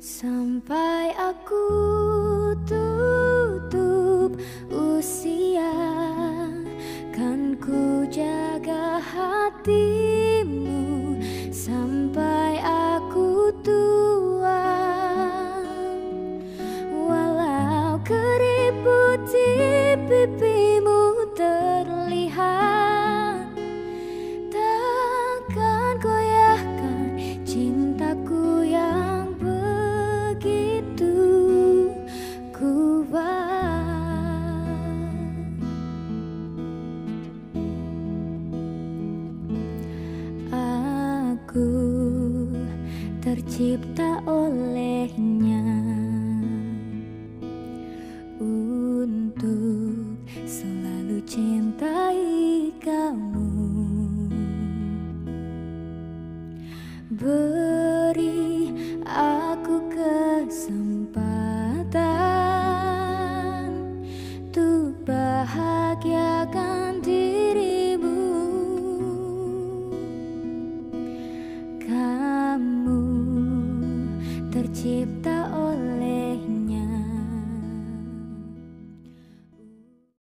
Sampai aku tutup usia Kan ku jaga hatimu. Sampai aku tua Walau keriput di pipimu terlihat tercipta olehnya. Untuk selalu cintai kamu. Beri aku kesempatan Untuk bahagiakan dirimu. Kamu